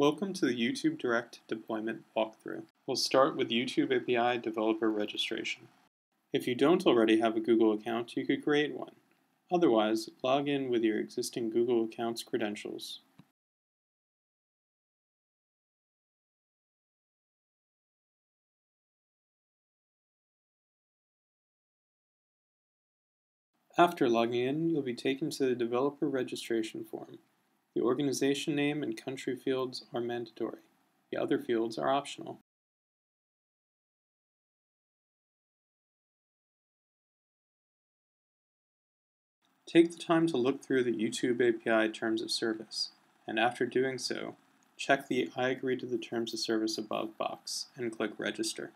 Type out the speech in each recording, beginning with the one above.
Welcome to the YouTube Direct deployment walkthrough. We'll start with YouTube API developer registration. If you don't already have a Google account, you could create one. Otherwise, log in with your existing Google account's credentials. After logging in, you'll be taken to the developer registration form. The organization name and country fields are mandatory. The other fields are optional. Take the time to look through the YouTube API Terms of Service, and after doing so, check the I agree to the Terms of Service above box and click Register.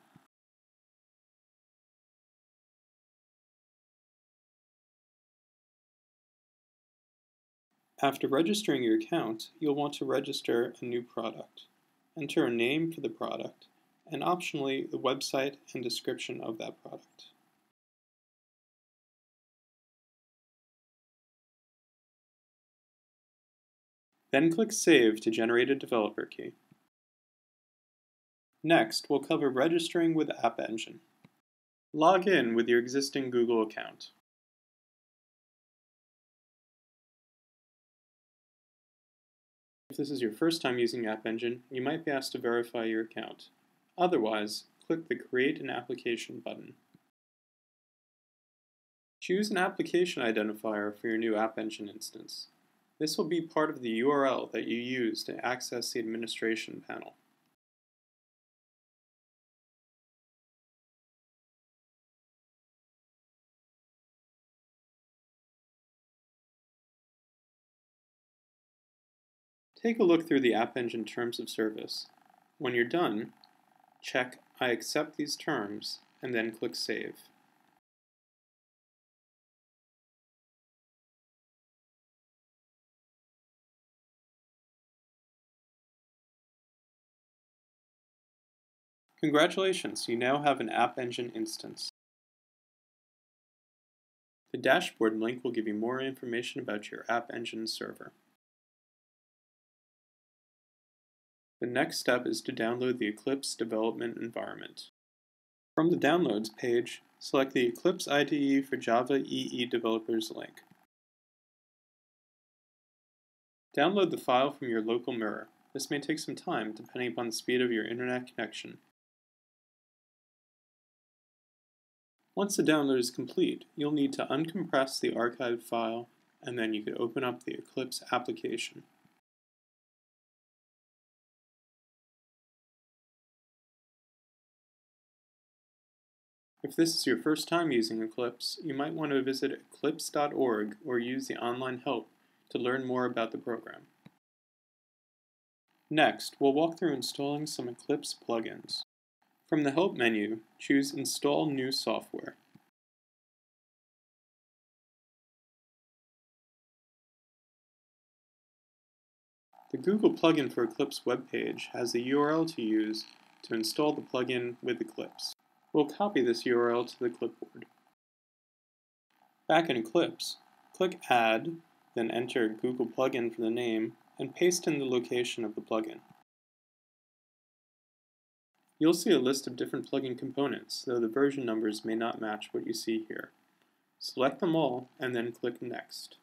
After registering your account, you'll want to register a new product. Enter a name for the product, and optionally the website and description of that product. Then click Save to generate a developer key. Next, we'll cover registering with App Engine. Log in with your existing Google account. If this is your first time using App Engine, you might be asked to verify your account. Otherwise, click the Create an Application button. Choose an application identifier for your new App Engine instance. This will be part of the URL that you use to access the administration panel. Take a look through the App Engine Terms of Service. When you're done, check I accept these terms and then click Save. Congratulations, you now have an App Engine instance. The dashboard link will give you more information about your App Engine server. The next step is to download the Eclipse development environment. From the Downloads page, select the Eclipse IDE for Java EE Developers link. Download the file from your local mirror. This may take some time depending upon the speed of your internet connection. Once the download is complete, you'll need to uncompress the archived file and then you can open up the Eclipse application. If this is your first time using Eclipse, you might want to visit eclipse.org or use the online help to learn more about the program. Next, we'll walk through installing some Eclipse plugins. From the Help menu, choose Install New Software. The Google plugin for Eclipse webpage has the URL to use to install the plugin with Eclipse. We'll copy this URL to the clipboard. Back in Eclipse, click Add, then enter Google Plugin for the name, and paste in the location of the plugin. You'll see a list of different plugin components, though the version numbers may not match what you see here. Select them all, and then click Next.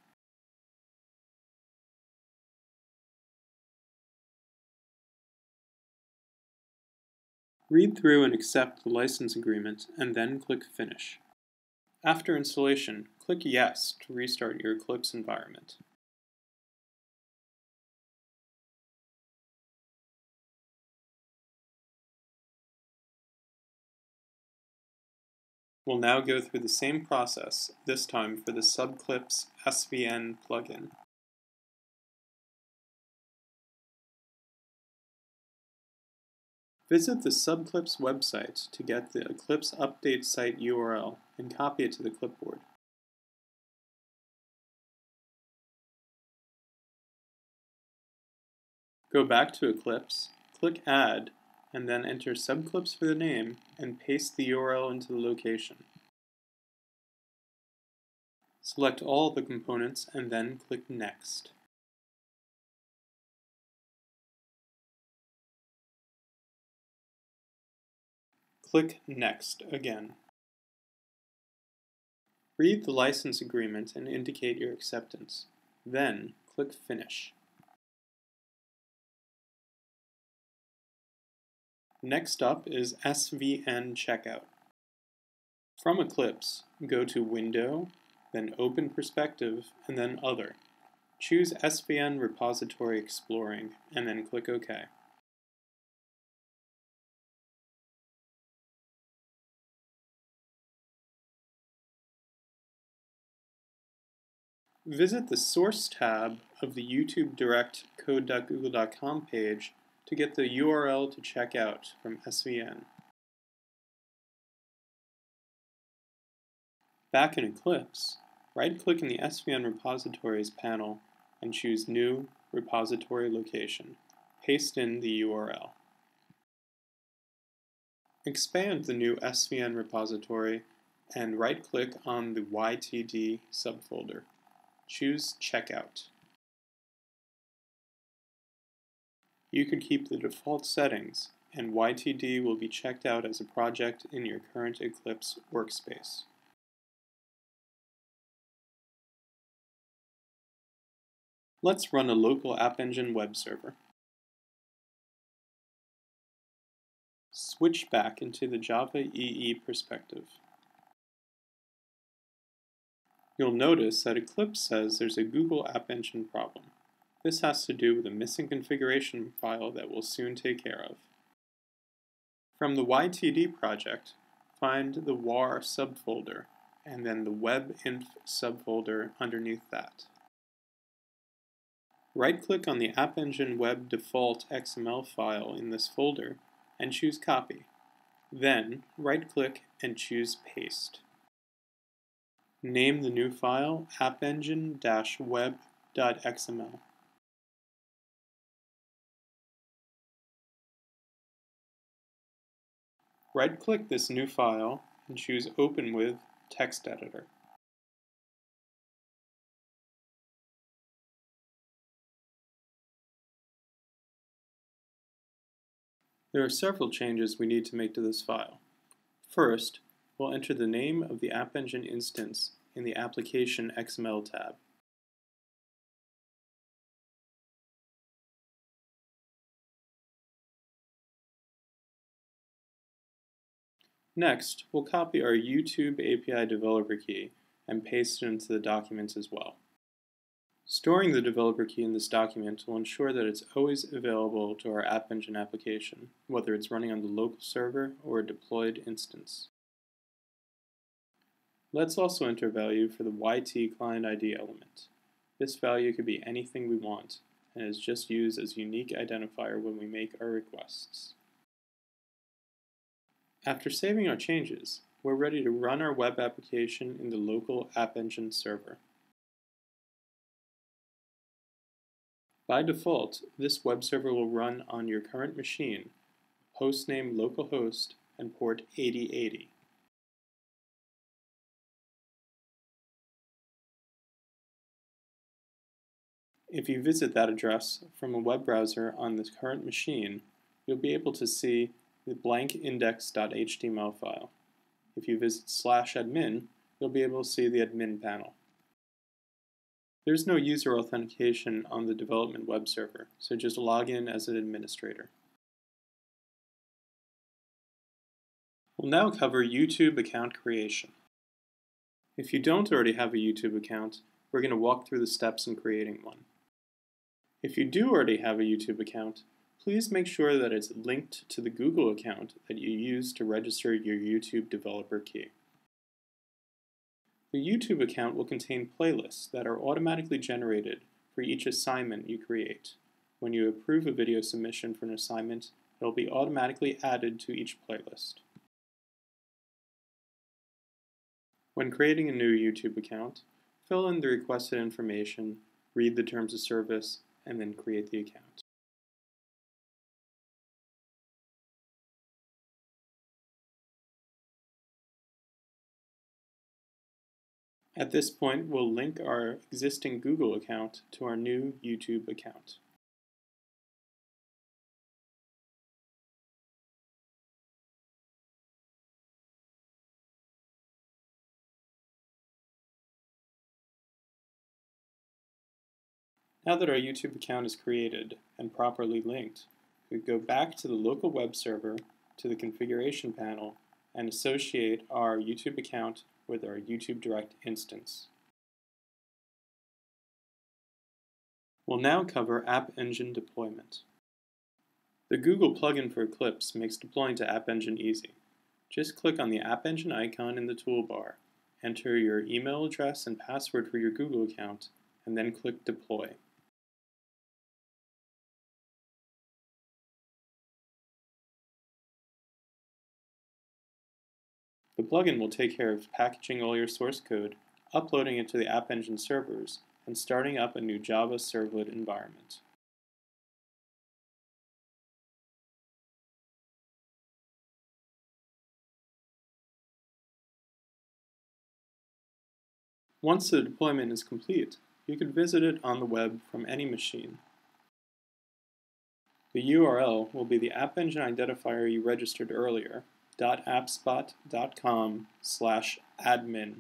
Read through and accept the license agreement, and then click Finish. After installation, click Yes to restart your Eclipse environment. We'll now go through the same process, this time for the Subclipse SVN plugin. Visit the Subclipse website to get the Eclipse Update site URL and copy it to the clipboard. Go back to Eclipse, click Add, and then enter Subclipse for the name and paste the URL into the location. Select all the components and then click Next. Click Next again. Read the license agreement and indicate your acceptance. Then, click Finish. Next up is SVN Checkout. From Eclipse, go to Window, then Open Perspective, and then Other. Choose SVN Repository Exploring, and then click OK. Visit the Source tab of the YouTube Direct code.google.com page to get the URL to check out from SVN. Back in Eclipse, right-click in the SVN Repositories panel and choose New Repository Location. Paste in the URL. Expand the new SVN repository and right-click on the YTD subfolder. Choose Checkout. You can keep the default settings, and YTD will be checked out as a project in your current Eclipse workspace. Let's run a local App Engine web server. Switch back into the Java EE perspective. You'll notice that Eclipse says there's a Google App Engine problem. This has to do with a missing configuration file that we'll soon take care of. From the YTD project, find the WAR subfolder and then the webinf subfolder underneath that. Right-click on the App Engine Web Default XML file in this folder and choose Copy. Then, right-click and choose Paste. Name the new file appengine-web.xml. Right-click this new file and choose Open with Text Editor. There are several changes we need to make to this file. First, we'll enter the name of the App Engine instance in the Application XML tab. Next, we'll copy our YouTube API developer key and paste it into the documents as well. Storing the developer key in this document will ensure that it's always available to our App Engine application, whether it's running on the local server or a deployed instance. Let's also enter a value for the YT client ID element. This value could be anything we want, and is just used as unique identifier when we make our requests. After saving our changes, we're ready to run our web application in the local App Engine server. By default, this web server will run on your current machine, hostname localhost, and port 8080. If you visit that address from a web browser on the current machine, you'll be able to see the blank index.html file. If you visit slash admin, you'll be able to see the admin panel. There's no user authentication on the development web server, so just log in as an administrator. We'll now cover YouTube account creation. If you don't already have a YouTube account, we're going to walk through the steps in creating one. If you do already have a YouTube account, please make sure that it's linked to the Google account that you use to register your YouTube developer key. The YouTube account will contain playlists that are automatically generated for each assignment you create. When you approve a video submission for an assignment, it will be automatically added to each playlist. When creating a new YouTube account, fill in the requested information, read the terms of service, and then create the account. At this point, we'll link our existing Google account to our new YouTube account. Now that our YouTube account is created and properly linked, we go back to the local web server, to the configuration panel, and associate our YouTube account with our YouTube Direct instance. We'll now cover App Engine deployment. The Google plugin for Eclipse makes deploying to App Engine easy. Just click on the App Engine icon in the toolbar, enter your email address and password for your Google account, and then click Deploy. The plugin will take care of packaging all your source code, uploading it to the App Engine servers, and starting up a new Java servlet environment. Once the deployment is complete, you can visit it on the web from any machine. The URL will be the App Engine identifier you registered earlier, www.appspot.com slash admin.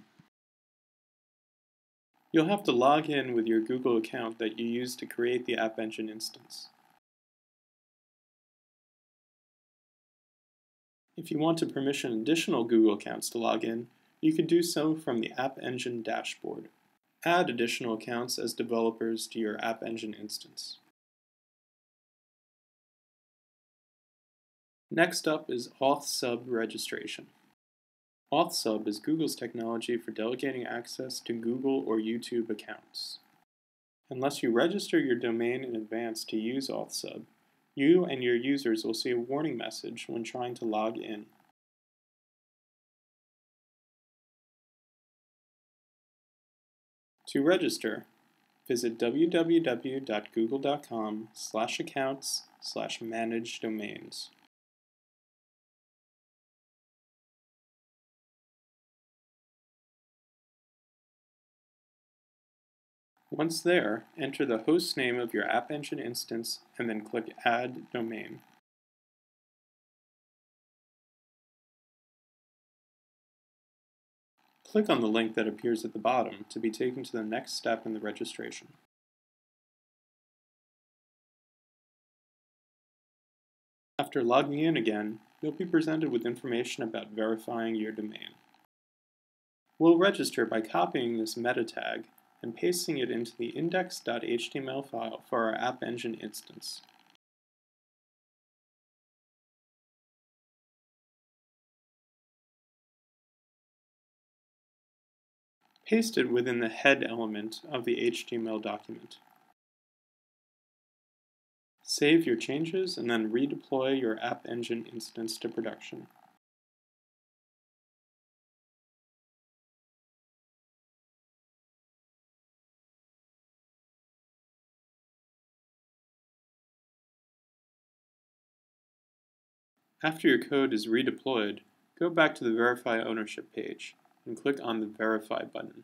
You'll have to log in with your Google account that you used to create the App Engine instance. If you want to permission additional Google accounts to log in, you can do so from the App Engine dashboard. Add additional accounts as developers to your App Engine instance. Next up is AuthSub registration. AuthSub is Google's technology for delegating access to Google or YouTube accounts. Unless you register your domain in advance to use AuthSub, you and your users will see a warning message when trying to log in. To register, visit www.google.com slash accounts slash manage domains. Once there, enter the host name of your App Engine instance and then click Add Domain. Click on the link that appears at the bottom to be taken to the next step in the registration. After logging in again, you'll be presented with information about verifying your domain. We'll register by copying this meta tag and pasting it into the index.html file for our App Engine instance. Paste it within the head element of the HTML document. Save your changes and then redeploy your App Engine instance to production. After your code is redeployed, go back to the Verify Ownership page and click on the Verify button.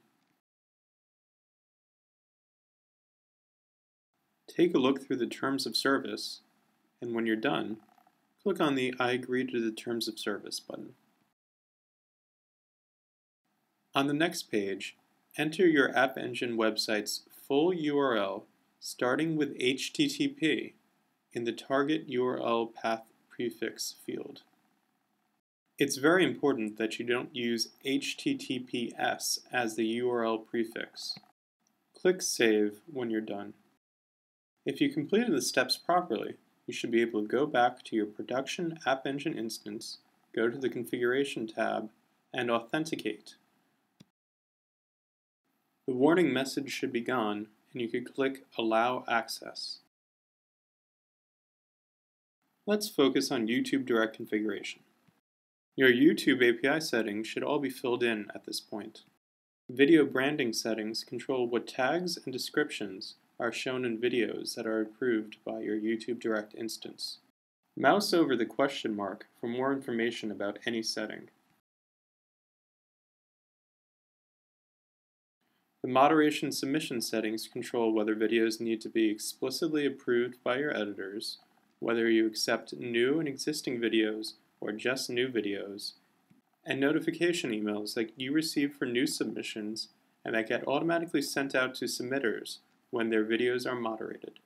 Take a look through the Terms of Service, and when you're done, click on the I agree to the Terms of Service button. On the next page, enter your App Engine website's full URL starting with HTTP in the target URL path prefix field. It's very important that you don't use HTTPS as the URL prefix. Click Save when you're done. If you completed the steps properly, you should be able to go back to your production App Engine instance, go to the Configuration tab, and authenticate. The warning message should be gone, and you could click Allow Access. Let's focus on YouTube Direct configuration. Your YouTube API settings should all be filled in at this point. Video branding settings control what tags and descriptions are shown in videos that are approved by your YouTube Direct instance. Mouse over the question mark for more information about any setting. The moderation submission settings control whether videos need to be explicitly approved by your editors whether you accept new and existing videos or just new videos, and notification emails that you receive for new submissions and that get automatically sent out to submitters when their videos are moderated.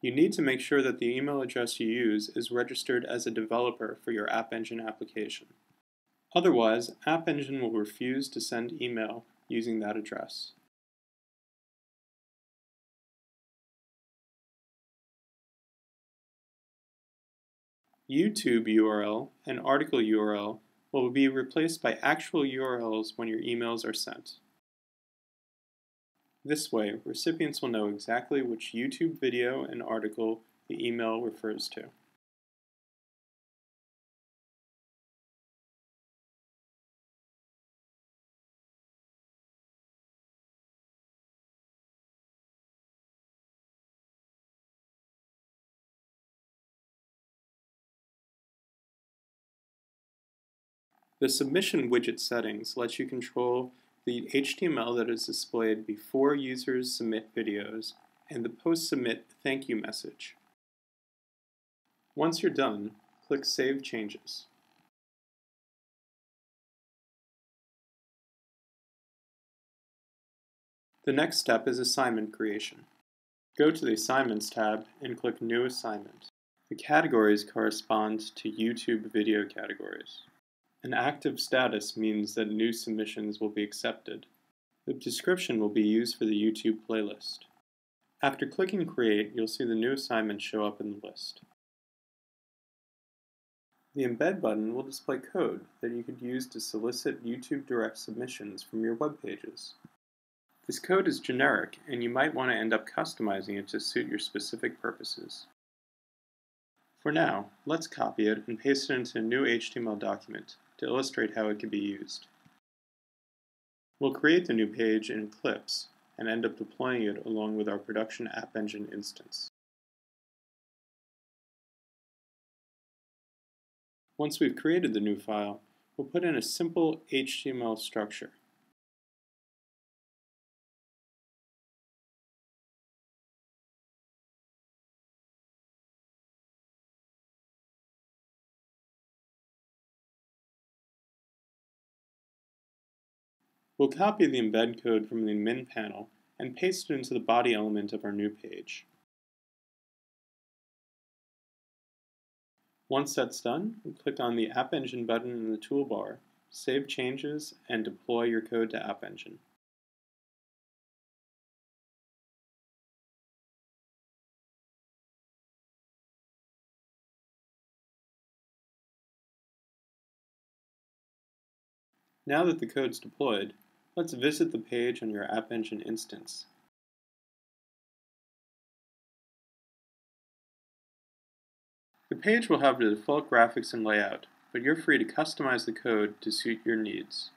You need to make sure that the email address you use is registered as a developer for your App Engine application. Otherwise, App Engine will refuse to send email using that address. YouTube URL and article URL will be replaced by actual URLs when your emails are sent. This way, recipients will know exactly which YouTube video and article the email refers to. The submission widget settings lets you control the HTML that is displayed before users submit videos and the post-submit thank you message. Once you're done, click Save Changes. The next step is assignment creation. Go to the Assignments tab and click New Assignment. The categories correspond to YouTube video categories. An active status means that new submissions will be accepted. The description will be used for the YouTube playlist. After clicking Create, you'll see the new assignment show up in the list. The Embed button will display code that you could use to solicit YouTube Direct submissions from your web pages. This code is generic, and you might want to end up customizing it to suit your specific purposes. For now, let's copy it and paste it into a new HTML document to illustrate how it can be used. We'll create the new page in Eclipse and end up deploying it along with our production App Engine instance. Once we've created the new file, we'll put in a simple HTML structure. We'll copy the embed code from the admin panel and paste it into the body element of our new page. Once that's done, click on the App Engine button in the toolbar, save changes, and deploy your code to App Engine. Now that the code's deployed, Let's visit the page on your App Engine instance. The page will have the default graphics and layout, but you're free to customize the code to suit your needs.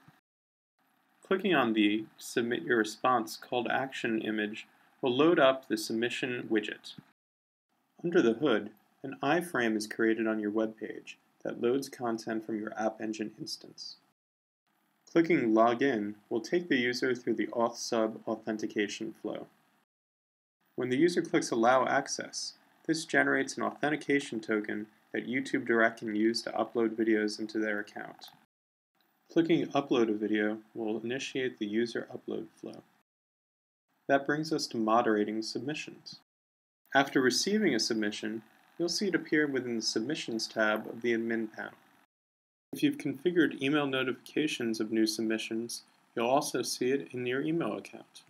Clicking on the Submit Your Response call to action image will load up the submission widget. Under the hood, an iframe is created on your web page that loads content from your App Engine instance. Clicking Login will take the user through the AuthSub authentication flow. When the user clicks Allow Access, this generates an authentication token that YouTube Direct can use to upload videos into their account. Clicking Upload a video will initiate the user upload flow. That brings us to moderating submissions. After receiving a submission, you'll see it appear within the Submissions tab of the admin panel. If you've configured email notifications of new submissions, you'll also see it in your email account.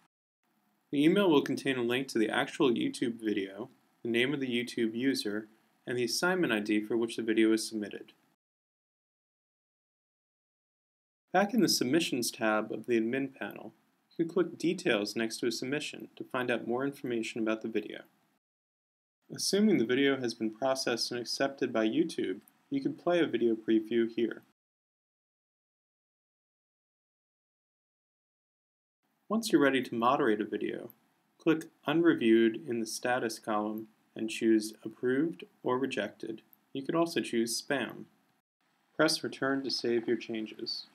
The email will contain a link to the actual YouTube video, the name of the YouTube user, and the assignment ID for which the video is submitted. Back in the Submissions tab of the Admin panel, you can click Details next to a submission to find out more information about the video. Assuming the video has been processed and accepted by YouTube, you can play a video preview here. Once you're ready to moderate a video, click Unreviewed in the Status column and choose Approved or Rejected. You could also choose Spam. Press Return to save your changes.